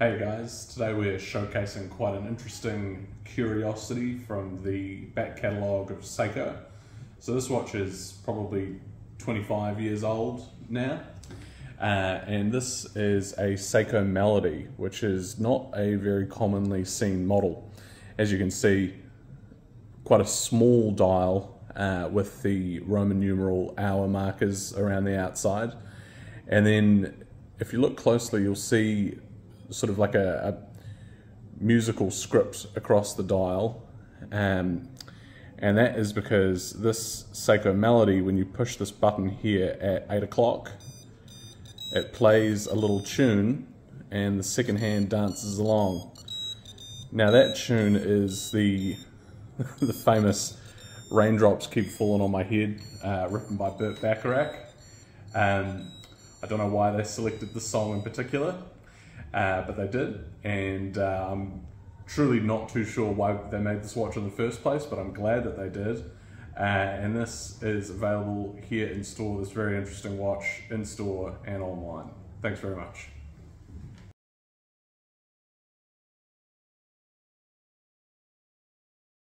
Hey guys, today we're showcasing quite an interesting curiosity from the back catalogue of Seiko. So this watch is probably 25 years old now, uh, and this is a Seiko Melody, which is not a very commonly seen model. As you can see, quite a small dial uh, with the Roman numeral hour markers around the outside. And then if you look closely, you'll see sort of like a, a musical script across the dial. Um, and that is because this Seiko Melody, when you push this button here at 8 o'clock, it plays a little tune and the second hand dances along. Now that tune is the, the famous Raindrops Keep Falling on My Head, uh, written by Burt Bacharach. Um, I don't know why they selected this song in particular, uh, but they did, and uh, I'm truly not too sure why they made this watch in the first place, but I'm glad that they did. Uh, and this is available here in store, this very interesting watch in store and online. Thanks very much.